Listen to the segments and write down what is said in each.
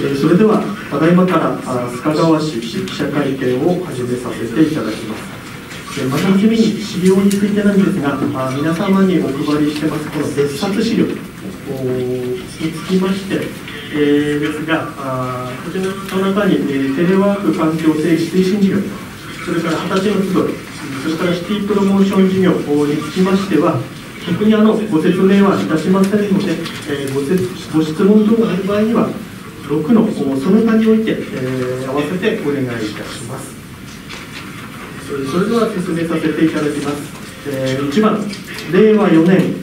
えそれではただいまから須賀川市記者会見を始めさせていただきます。またはじめに資料についてなんですが、あ皆様にお配りしてますこの別冊資料につきまして、えー、ですが、あこちらの中に、えー、テレワーク環境整備推進事業、それから二十歳の集い、それからシティプロモーション事業につきましては、特にあのご説明はいたしませんので、えー、ごご質問等がある場合には、6のその他において、えー、合わせてお願いいたします。それでは説明させていただきます。えー、1番、令和4年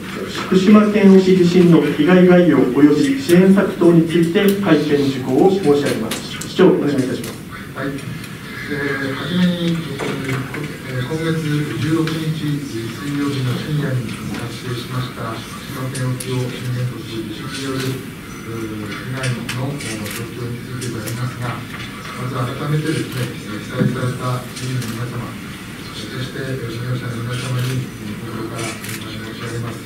福島県沖地震の被害概要及び支援策等について会見事項を申し上げます。市長、お願いいたします。はい。えー、はじめに、えー、今月16日水曜日の深夜に発生しました福島県沖を震源とする地震による被害の状況についてでありますが、まず改めてですね、被災された市民の皆様、そして事業者の皆様に心からお願い申し上げます。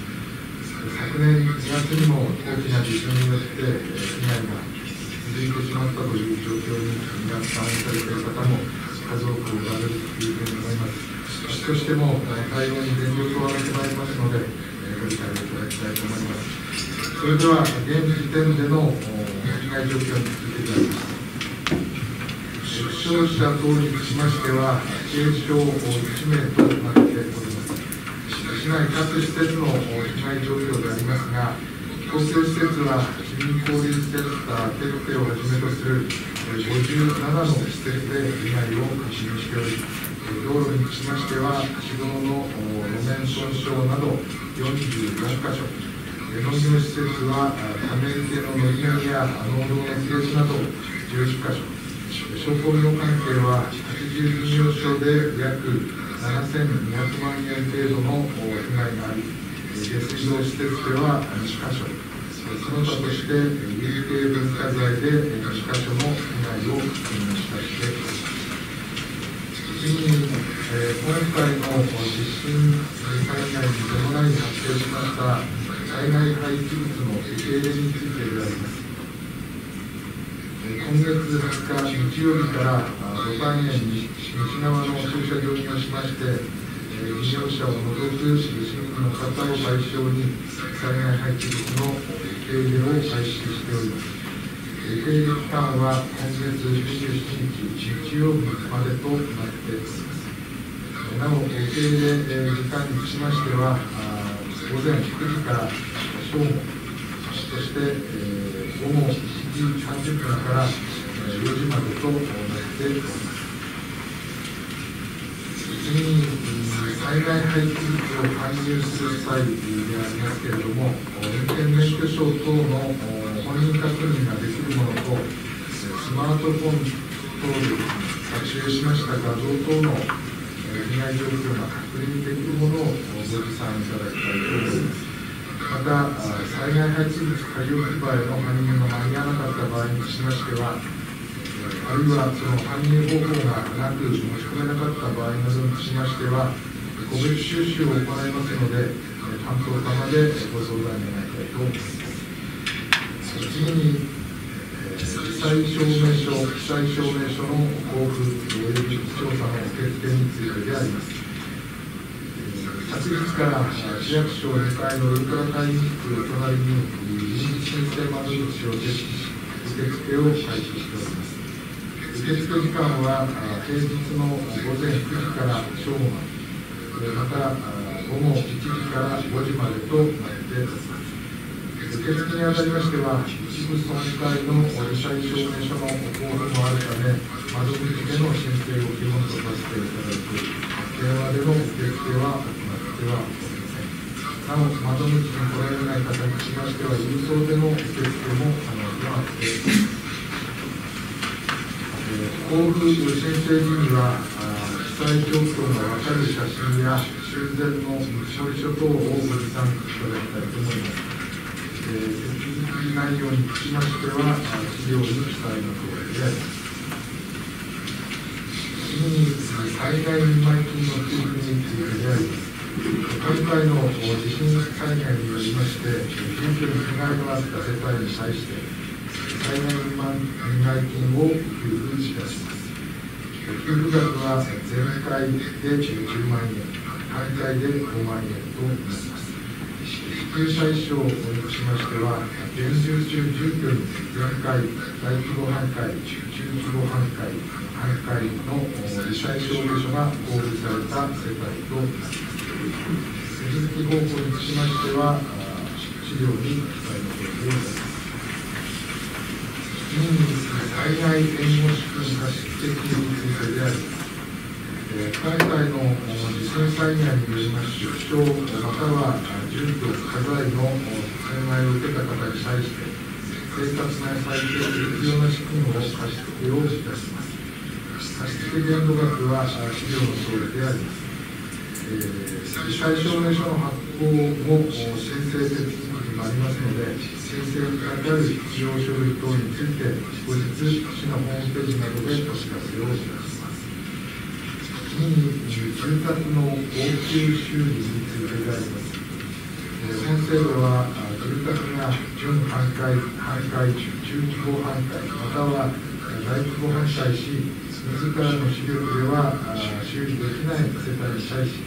昨年2月にも大きな地震によって被害が続いてしまったという状況に皆さんされている方も数多くおられるというふうに思います。市としても対応に全力を挙げてまいりますので、ご理解をいただきたいと思います。それでは、現時点での被害状況についてであります。負傷者等につきましては、軽傷1名となっております。市内各施設の被害状況でありますが、公共施設は市民交流センター、テッペをはじめとする57の施設で被害を確認しており、道路につきましては、市道の路面損傷など44箇所、農業施設はため池ののり面や農道の停止など11箇所、商工業関係は80事業所で約7200万円程度の被害があり、下水道施設では2箇所、その他として有形文化財で2箇所の被害を確認したしています。次に、えー、今回の地震災害に伴い発生しました災害廃棄物の受け入れについてであります。今月20日日曜日から土管園に西側の駐車場にをしまして事業者を除く市民の方を対象に災害廃棄物の受け入れを開始しております。受け入れ期間は今月27日日曜日までとなっております。なお、受け入れ時間にしましては、午前9時から正午、そして、えー、午後1時30分から4時までとなっております。次に災害廃棄物を搬入する際でありますけれども、運転免許証等の本人確認ができるものと、スマートフォン等で撮影しました画像等の被害状況が確認できるものをご持参いただきたいと思います。また、災害廃棄物仮置き場への搬入が間に合わなかった場合にしましては、あるいはその搬入方法がなく持ち込めなかった場合などにしましては、個別収集を行いますので、担当様でご相談願いたいと思います。次に、被災証明書、被災証明書の交付および調査の受付についてであります。昨日から市役所2階のウルトラ会議室隣に臨時申請窓口を設置し、受付を開始しております。受付時間は平日の午前9時から正午まで、また午後1時から5時までとなっております。受付にあたりましては、一部損壊の罹災証明書の交付もあるため、窓口での申請を基本とさせていただく、電話での受付は行ってはおりません。なお、窓口に来られない方にしましては、郵送での受付も可能となっております。交付申請時には、被災状況が分かる写真や修繕の処理書等をご持参いただきたいと思います。えー、手続き内容につきましては、資料に記載の通りであります。次に、災害見舞金の給付についてであります。今回の地震災害によりまして、住居に被害のあった世帯に対して、災害未満担い金を給付いたします。給付額は全会で10万円、半会で5万円となります。救済賞にしましては、減収中住居に全会、大規模半会、中規模半会、半会の罹災証明書が交付された世帯となります。続き方法にしましては、資料に記載のとおりでございます。次に、災害弁護士金貸し付金についてであります。海外の地震災害によりまして負傷または住居家財の災害を受けた方に対して生活の再建に必要な資金を貸し付けをいたします貸付限度額は資料の通りであります、えー、被災証明書の発行も申請手続きもありますので申請に関わる必要書類等について後日市のホームページなどでお知らせをいたします住宅の応急修理についてであります。本制度は住宅が準半壊、半壊、中規模半壊、または大規模半壊し、自らの視力では修理できない世帯に対し、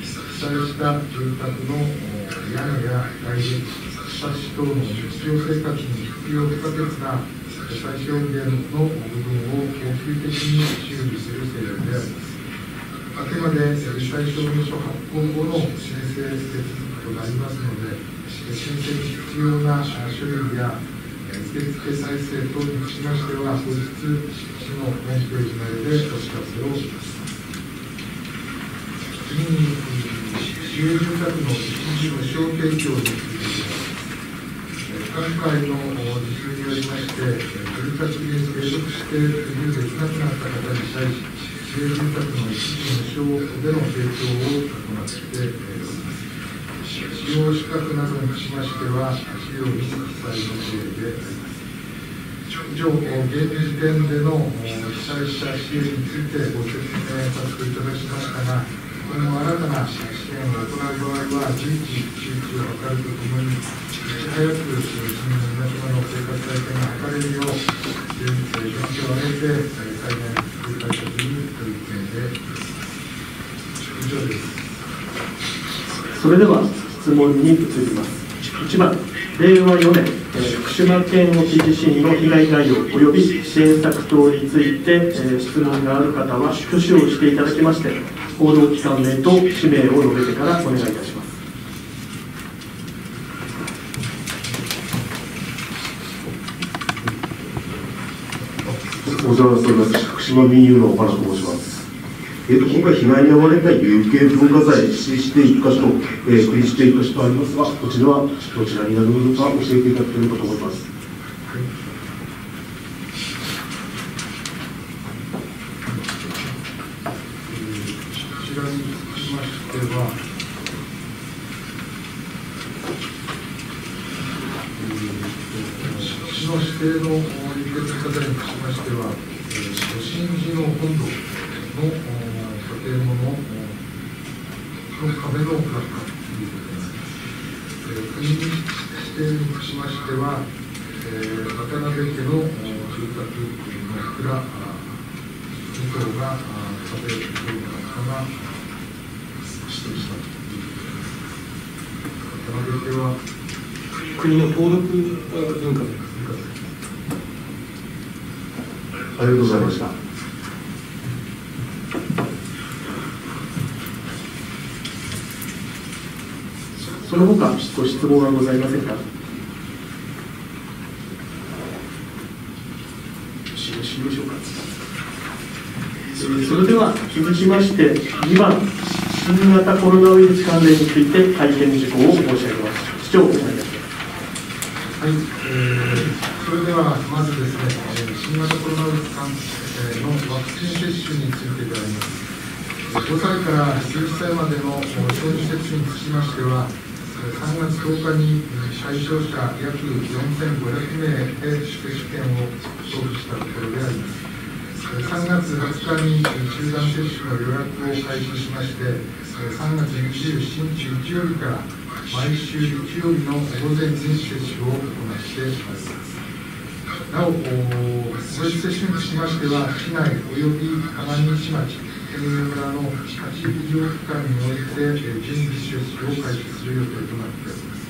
被災した住宅の屋根や外壁、サッシ等の日常生活に必要不可欠な最小限の部分を応急的に修理する制度であります。あくまで罹災証明書発行後の申請手続きとなりますので、申請に必要な書類や受付再生等にしましては、後日、市のホームページ内でお知らせをします。次に、市営住宅の一時無償提供について今回の地震によりまして、住宅に継続して入できなくなった方に対し、市営住宅の一時無償での提供を行っております。使用資格などにしましては、資料に記載のとおりであります。以上、現時点での被災者支援についてご説明させていただきましたが、今後新たな支援を行う場合は、随時周知を図るとともに、いち早く市民の皆様の生活再建が図れるよう、現地を挙げて、災害対策にそれでは質問に移ります。1番令和4年、え福島県沖地震の被害内容及び支援策等について、え質問がある方は挙手をしていただきまして報道機関名と氏名を述べてからお願いいたします。お世話になります福島民友の岡田と申しますえーと、今回被害に遭われた有形文化財、指して1箇所、えー、国指定1箇所とありますが、こちらはどちらになるのか教えていただければと思います。こちらにつきましては、市の指定の有形文化財につきましては、都心寺の本堂の建物の壁の落下ということです。えー、国指定にしましては、えー、渡辺家の住宅の蔵、2棟が壁の落下が指定したということです。渡辺家は国の登録文化財ありがとうございました。その他ご質問はございませんか？よろしいでしょうか、それでは続きまして2番新型コロナウイルス関連について会見事項を申し上げます。市長お願いします。はい、えー、それではまずですね新型コロナウイルス感染のワクチン接種についてであります。5歳から11歳までの小児接種につきましては3月10日に対象者約4500名へ接種券を送付したところであります。3月20日に集団接種の予約を開始しまして、3月27日日曜日から毎週日曜日の午前に接種を行ってまいります。なお、個別接種につきましては、市内及び浜西町、天狗村の8医療機関において、準備接種を開始する予定となっております。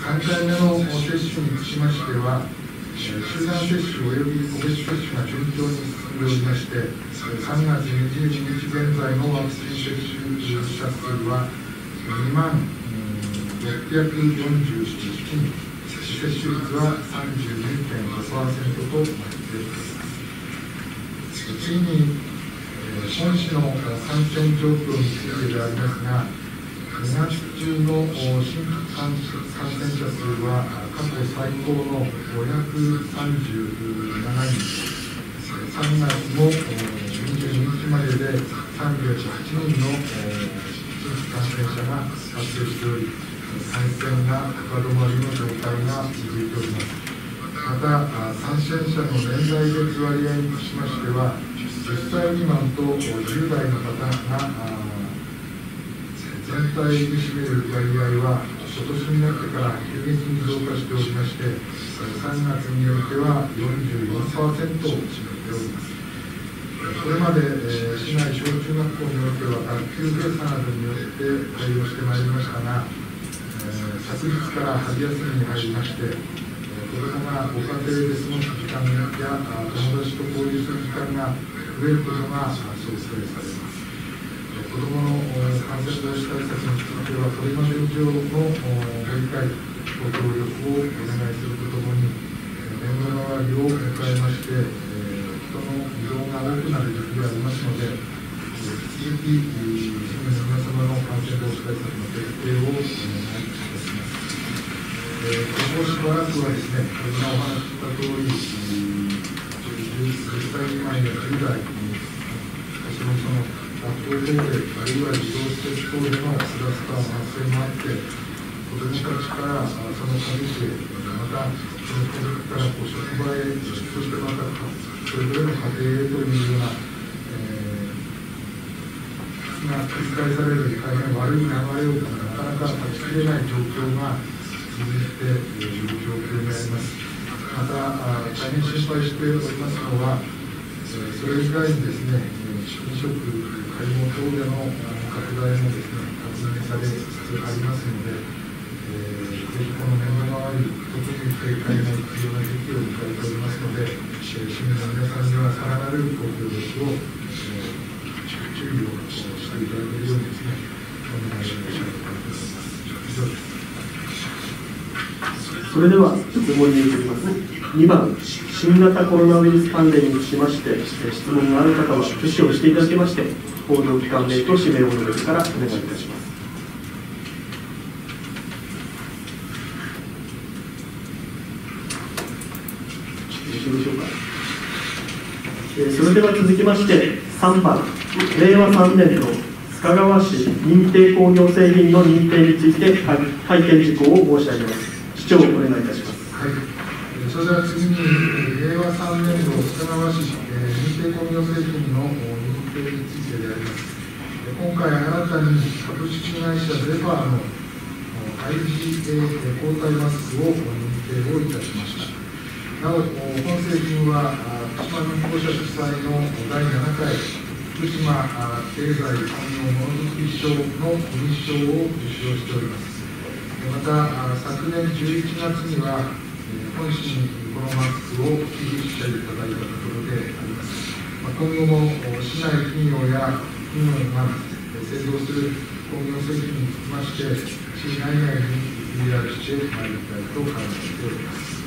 3回目の接種につきましては、集団接種及び個別接種が順調に進んでおりまして、3月22日現在のワクチン接種者数は2万647人、接種率は32.5%となっております。次に、本市の感染状況についてでありますが、2月中の新規感染者数は過去最高の537人、3月も22日までで308人の新規感染者が発生しており、感染が高止まりの状態が続いております。また、感染者の年代別割合にしましては、10歳未満と10代の方が全体に占める割合は、今年になってから急激に増加しておりまして、3月においては44%を占めております。これまで、え、市内小中学校においては学級閉鎖などによって対応してまいりましたが、え、昨日から春休みに入りまして、子どもがご家庭で過ごす時間や友達と交流する時間が増えることが想定されます。子どもの感染防止対策については、これまで以上のご理解、ご協力をお願いするとともに、年度の終わりを迎えまして、人の移動が多くなる時期でありますので、引き続き、市民の皆様の感染防止対策の徹底をお願いいたします。ここしばらくはですね、今お話しした通り、10歳未満や10代、そのその学校等で、あるいは児童施設等でのクラスターの発生もあって、子どもたちからその家族へ、またその家族からこう職場へ、そしてまたそれぞれの家庭へというような、えー、が繰り返される大変悪い流れをなかなか断ち切れない状況が続いている状況にあります。また、大変心配しておりますのは、それ以外にですね、飲食会合等での拡大もですね、確認されつつありますので、えー、ぜひこの年度のあり、特に警戒が必要な時期を迎えておりますので、市民の皆さんにはさらなるご協力を、え、注意をしていただけるようにですね、お願いをしたいと思います。以上です。それでは質問に移ります。2番、新型コロナウイルス関連にしまして、質問がある方は挙手をしていただきまして、報道機関名と氏名を述べからお願いいたします。それでは続きまして、3番、令和3年度須賀川市認定工業製品の認定について会見事項を申し上げます。市長、お願いいたします。はい、それでは次に、令和3年度須賀川市、え認定工業製品の認定についてであります。今回新たに株式会社ゼファーの IGA 抗体マスクを認定をいたしました。なお、本製品は福島民放社主催の第7回福島経済産業ものづくり賞の認証を受賞しております。また、昨年11月には、本市にこのマスクを寄付していただいたところであります。今後も市内企業や企業が製造する工業製品につきまして、市内外に PR してまいりたいと考えております。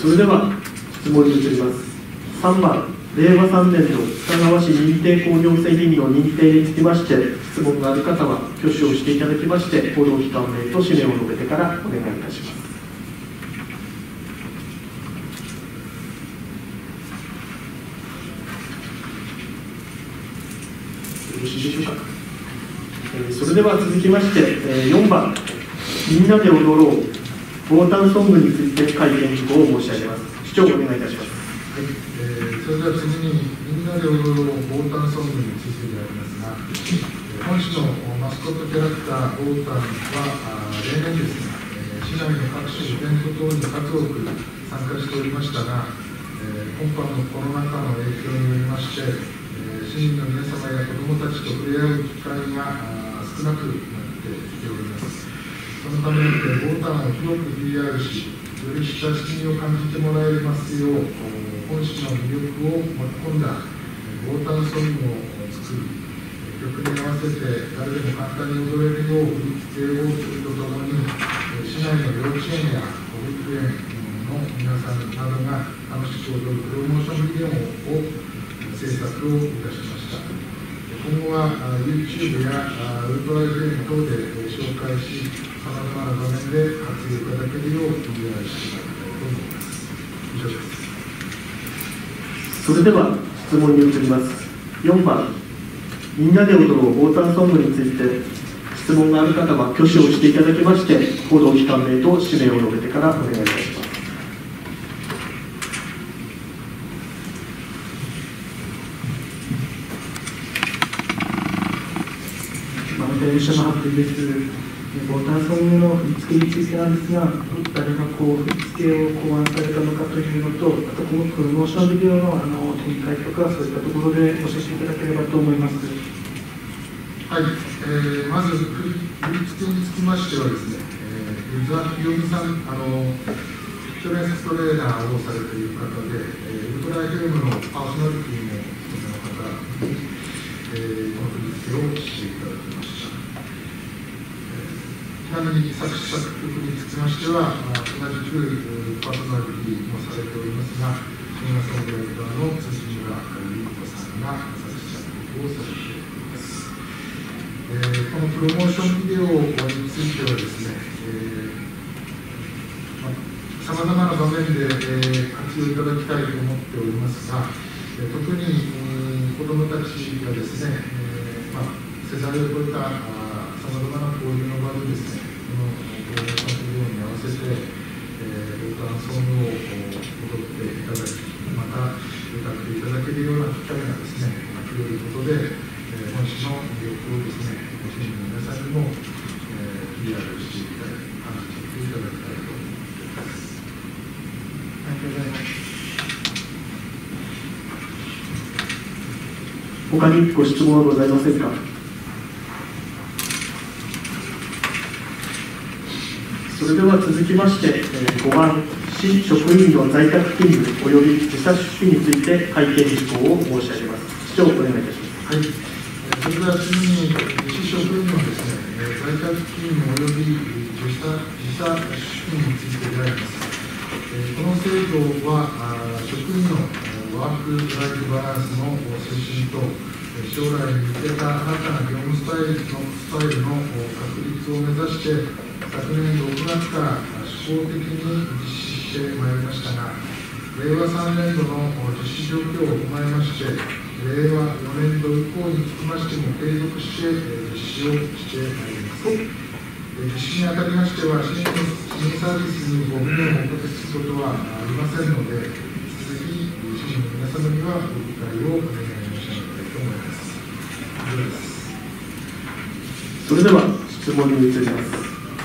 それでは質問に移ります。3番、令和3年度須賀川市認定工業製品の認定につきまして、質問がある方は挙手をしていただきまして、報道機関名と氏名を述べてからお願いいたします。よろしいでしょうか。えそれでは続きまして、え4番、みんなで踊ろう、防弾ソングについて会見事項を申し上げます。市長、お願いいたします。は、次に、みんなで踊ろう防弾ソングについてでありますが、本市のマスコットキャラクター、ボータンは、例年ですね、市内の各種イベント等に数多く参加しておりましたが、え今般のコロナ禍の影響によりまして、え市民の皆様や子どもたちと触れ合う機会が少なくなってきております。そのため、えータンを広く PR し、より親しみを感じてもらえますよう、本市の魅力を盛り込んだえータンソングを作り、曲に合わせて誰でも簡単に踊れるよう振り付けをするとともに、市内の幼稚園や保育園の皆さんなどが楽しく踊るプロモーションビデオを制作をいたしました。今後は YouTube やウルトラ FM 等で紹介し、さまざまな場面で活用いただけるよう PR していただきたいと思います。以上です。それでは質問に移ります4番みんなで踊ろうウォーターソングについて質問がある方は挙手をしていただきまして報道機関名と氏名を述べてからお願いいたしますまあ、電車の発表です。ボタンソングの振り付けについてなんですが、誰がこう振り付けを考案されたのかというのと、あとこのプロモーションビデオのあの展開とか、そういったところで教えていただければと思います。はい、えーまず振り振り付けにつきましてはですね、えー、湯沢清美さん、あのフィットネストレーナーをされている方で、えーウルトラ FM のパーソナリティの方に、えーこの振り付けをしていただきました。ちなみに作詞作曲につきましては、まあ同じくパーソナリティもされておりますが、シンガーソングライターの辻村ゆり子さんが作詞作曲をされております。えーこのプロモーションビデオについてはですね、さまざ、まな場面で、えー活用いただきたいと思っておりますが、えー特に、うん子どもたちがですね、えーまあ、世代を超えたさまざまな交流の場でですね、このプロモーションビデオに合わせて、えー、ボタンソングをこう踊っていただき、また歌っていただけるような機会がですね、広いことで、えー本市の魅力をですね、ご市民の皆さんにも、えー、PR していただき、話していただきたいと思っています。ありがとうございます。他にご質問はございませんか？それでは続きまして、え5番市職員の在宅勤務及び自殺手記について会見事項を申し上げます。市長お願いいたします。はい、えーそれでは次に、市職員のですね、え在宅勤務及び自殺自殺出勤についてであります。えこの制度は、職員のワーク・ライフ・バランスの推進と、将来に向けた新たな業務スタイルのスタイルの確立を目指して、昨年6月から試行的に実施してまいりましたが、令和3年度の実施状況を踏まえまして、令和4年度以降につきましても継続して実施をしてまいります。実施にあたりましては、市民の市民サービスにご不便をおかけすることはありませんので、引き続き市民の皆様にはご理解をお願いし上げそれでは質問に移ります。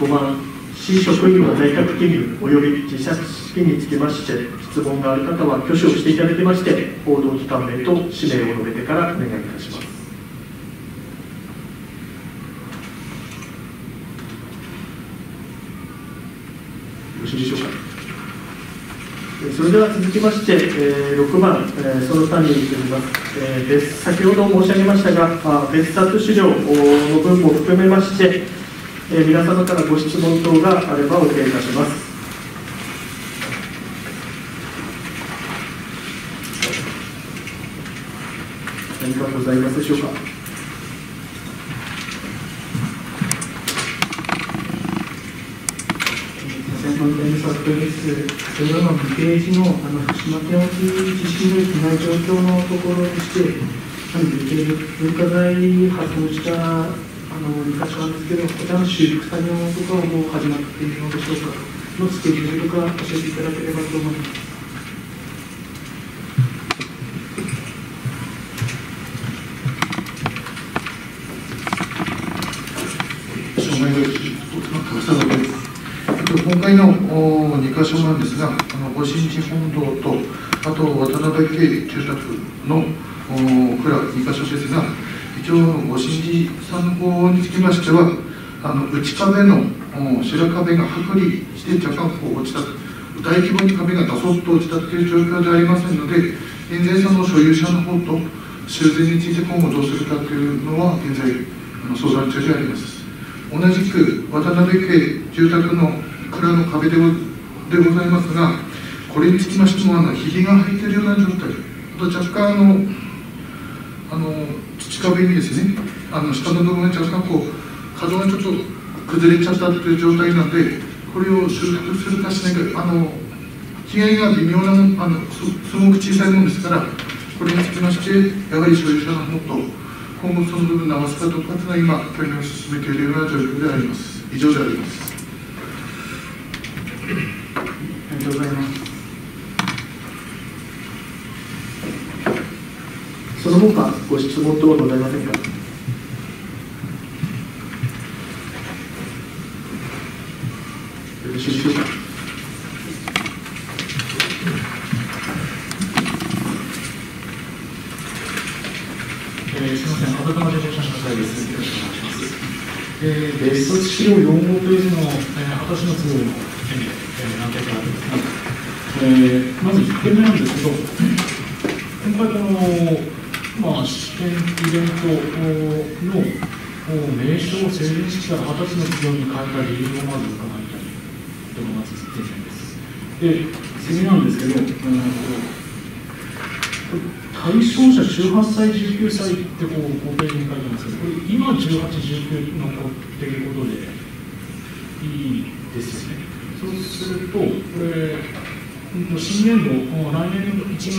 5番市職員の在宅勤務及び自殺式につきまして質問がある方は挙手をしていただきまして報道機関名と氏名を述べてからお願いいたします。よろしいでしょうか？それでは続きまして、えー6番、えーその他に移ります、えー別先ほど申し上げましたが、あ別冊資料の分も含めまして、えー皆様からご質問等があればお受けいたします。何かございますでしょうか？先ほどの作です。それらのページのあの福島県沖地震の被害状況のところでして、あの文化財破損したあの2箇所なんですけど、こちらの修復作業とかはもう始まっているのでしょうか。のスケジュールとか教えていただければと思います。障害がたくさんのです。えっと今回の2箇所なんですが、あのご新地本堂と、あと渡辺家住宅の蔵2箇所ですが、一応、ご新地参考につきましては、あの内壁の白壁が剥離して若干こう落ちた、大規模に壁がダソッと落ちたという状況ではありませんので、現在、その所有者の方と修繕について今後どうするかというのは、現在、相談中であります。同じく渡辺家住宅のの壁ででございますが、これにつきましても、あのひびが入っているような状態、あと若干あの、あの土壁にですね、あの下の部分が若干こう、角がちょっと崩れちゃったという状態なので、これを修復するかしないか、あの被害が微妙なあのすごく小さいものですから、これにつきまして、やはり所有者の方と、今後その部分直すかどうかというのは今、協議を進めているような状況であります。以上であります。ありがとうございます。その他、ご質問等ございませんか。よろしいでしょうか。えー、別冊資料4号ページの、えー、私の都合の、何点かあるんですが、えー、まず1点目なんですけど、今回この、まあ、試験イベントの名称を成人式から二十歳の企業に変えた理由をまず伺いたいといまず1点目です。で、次なんですけど、うん対象者18歳、19歳ってこう公ページに書いてますけど、これ今18、19の子っていうことでいいですよね。そうすると、これ、新年度、来年の1月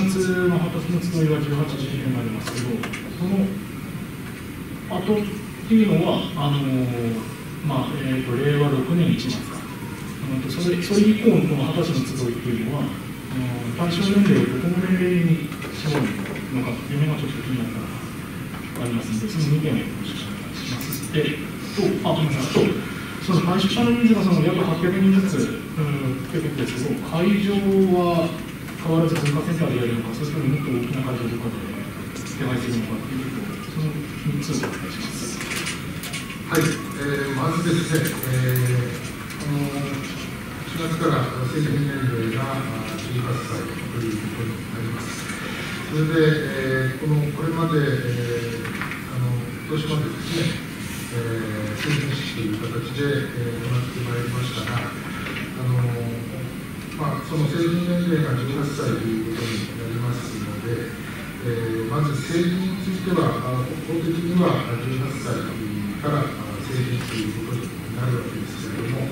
の20日の集いは18、19になりますけど、その後っていうのは、あのまあえーと、令和6年1月か、それそれ以降のこの20歳の集いっていうのは、対象年齢をどこの年齢に絞るのか。のかというのがちょっと気になったのがありますので、その2点をよろしくお願いします。で、と、あ、ごめんなさい、その退出者の人数がその約800人ずつ、うん、ということですけど、会場は変わらず文化センターでやるのか、それとももっと大きな会場とかで手配するのかということ、その3つをお願いします。はい、えー、まずですね、えー、この4月から成人年齢が18歳ということになります。それで、えー、このこれまで、えー、あの今年までですね、えー、成人式という形で、えー、行ってまいりましたが、あのまあ、その成人年齢が18歳ということになりますので、えー、まず成人については、あ法的には18歳から成人ということになるわけですけれども、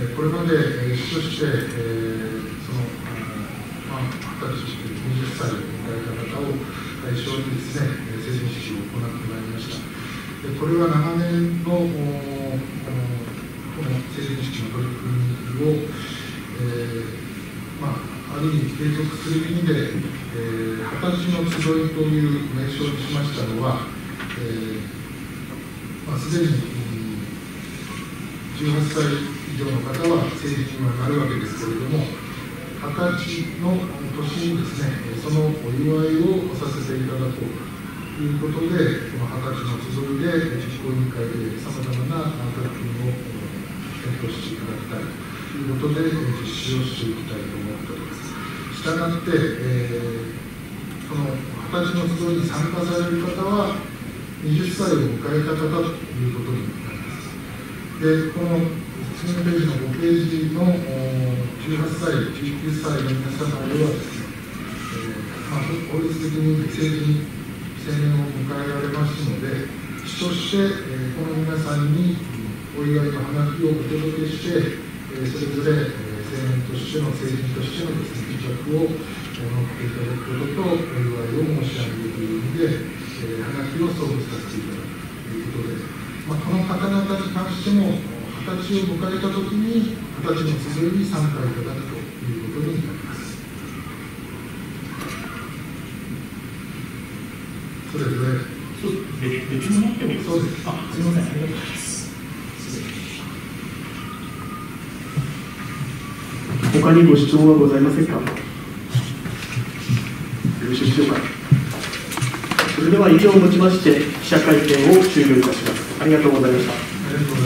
えー、これまで、えー、として、えー、その、まあ、20歳、20歳を対象にですね、成人式を行ってまいりました。でこれは長年のこの成人式の取り組みを、えー、まあ、ある意味継続する意味で、えー、二十歳の集いという名称にしましたのは、えーまあ、すでに18歳以上の方は成人にはなるわけですけれども、二十歳の年にですね、そのお祝いをさせていただこう。ということで、この二十歳の集いで実行委員会でさまざまな取り組みを検討していただきたいということで、実施をしていきたいと思っております。したがって、えー、この二十歳の集いに参加される方は、20歳を迎えた方ということになります。でこの次のページの5ページの18歳、19歳の皆様ではですね、えーまあ、法律的に成人、成年を迎えられますので、主として、え、この皆さんにお祝いの花火をお届けして、え、それぞれ、えー、青年としての、成人としてのです、ね、着を持っていただくことと、お祝いを申し上げるという意味で、え、花火を送付させていただくということで、まあ、この方々に関しても、形を迎えたときに、形の集いに参加いただくということになります。それぞれ。そう別のってことそうです。あ、すみません、ありがとうございます。他にご主張はございませんか？よろしいでしょうか？それでは以上をもちまして記者会見を終了いたしますありがとうございましたありがとうございました。